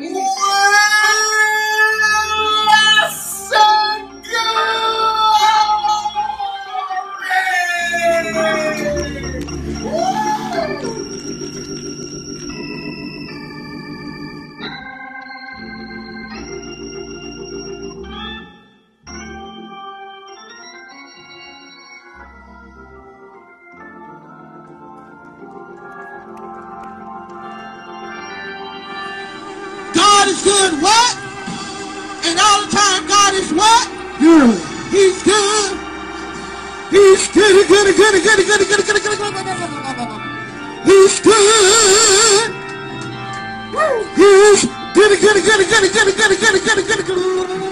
我 is good. What? And all the time, God is what? Good. He's good. He's good, good, good, good, good, good, good, good, good, good. He's good. He's good, good, good, good, good, good, good, good,